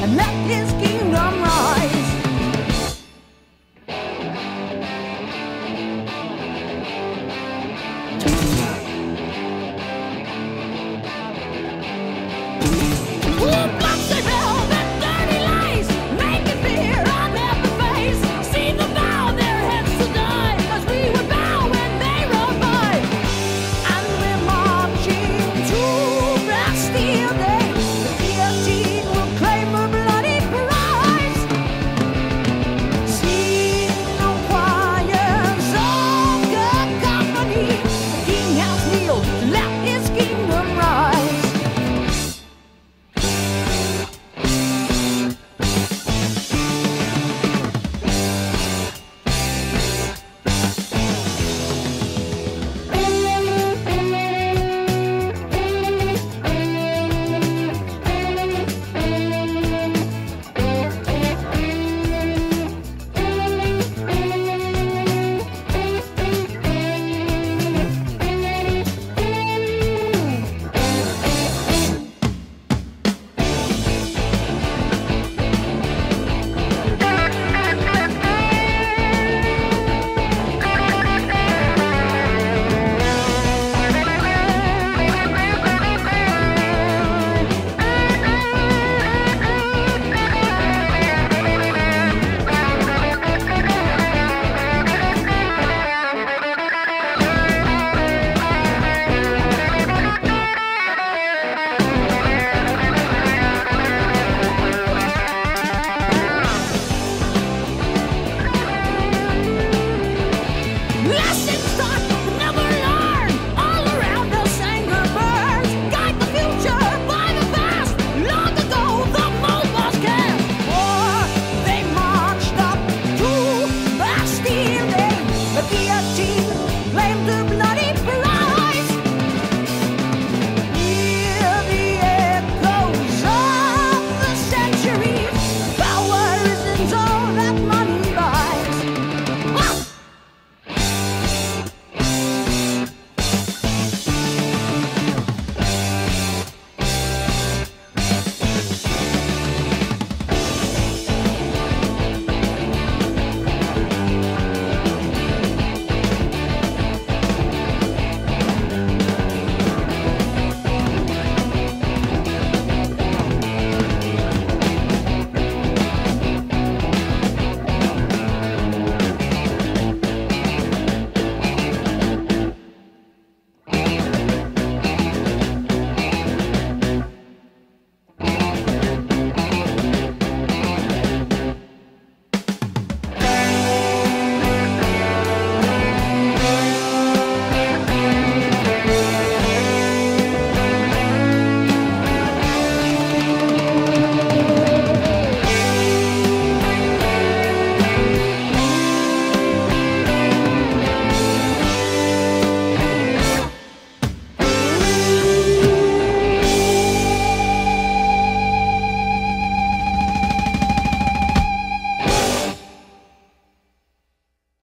And Last